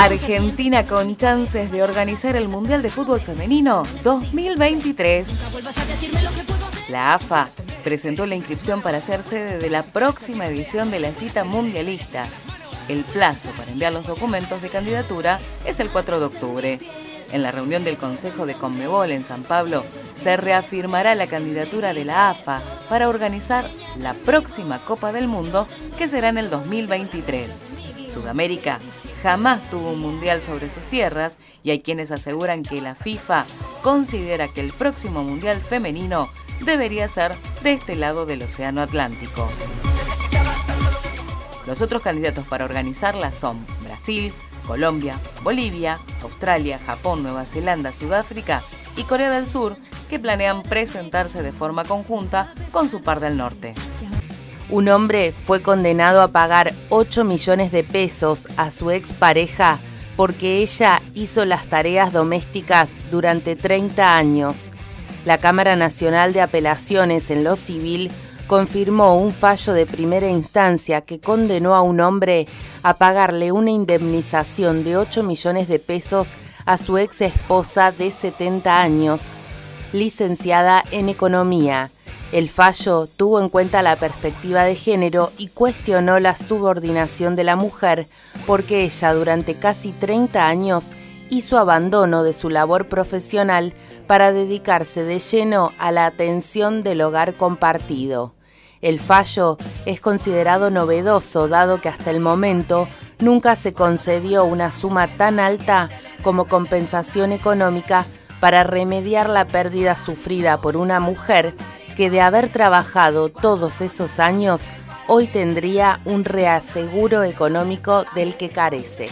Argentina con chances de organizar el Mundial de Fútbol Femenino 2023. La AFA presentó la inscripción para ser sede de la próxima edición de la cita mundialista. El plazo para enviar los documentos de candidatura es el 4 de octubre. En la reunión del Consejo de Conmebol en San Pablo se reafirmará la candidatura de la AFA para organizar la próxima Copa del Mundo que será en el 2023. Sudamérica jamás tuvo un mundial sobre sus tierras y hay quienes aseguran que la FIFA considera que el próximo mundial femenino debería ser de este lado del Océano Atlántico. Los otros candidatos para organizarla son Brasil, Colombia, Bolivia, Australia, Japón, Nueva Zelanda, Sudáfrica y Corea del Sur, que planean presentarse de forma conjunta con su par del norte. Un hombre fue condenado a pagar 8 millones de pesos a su expareja porque ella hizo las tareas domésticas durante 30 años. La Cámara Nacional de Apelaciones en lo Civil confirmó un fallo de primera instancia que condenó a un hombre a pagarle una indemnización de 8 millones de pesos a su ex esposa de 70 años, licenciada en Economía. El fallo tuvo en cuenta la perspectiva de género y cuestionó la subordinación de la mujer porque ella durante casi 30 años hizo abandono de su labor profesional para dedicarse de lleno a la atención del hogar compartido. El fallo es considerado novedoso dado que hasta el momento nunca se concedió una suma tan alta como compensación económica para remediar la pérdida sufrida por una mujer que de haber trabajado todos esos años hoy tendría un reaseguro económico del que carece.